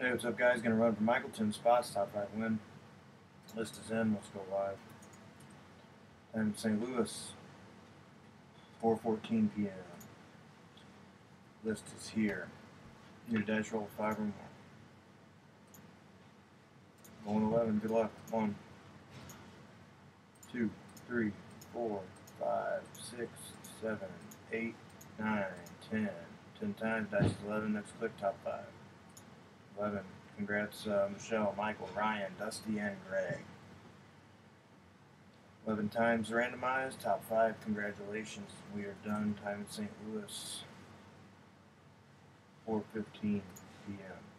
Hey, what's up, guys? Gonna run for Michaelton spots, top five win. List is in. Let's go live. And St. Louis, 4:14 p.m. List is here. Your dice roll five or more. Going 11. Good luck. One, two, three, four, five, six, seven, eight, nine, ten. Ten times. Dice 11. Next click. Top five. 11. Congrats, uh, Michelle, Michael, Ryan, Dusty, and Greg. 11 times randomized, top 5. Congratulations. We are done. Time in St. Louis, 4.15 p.m.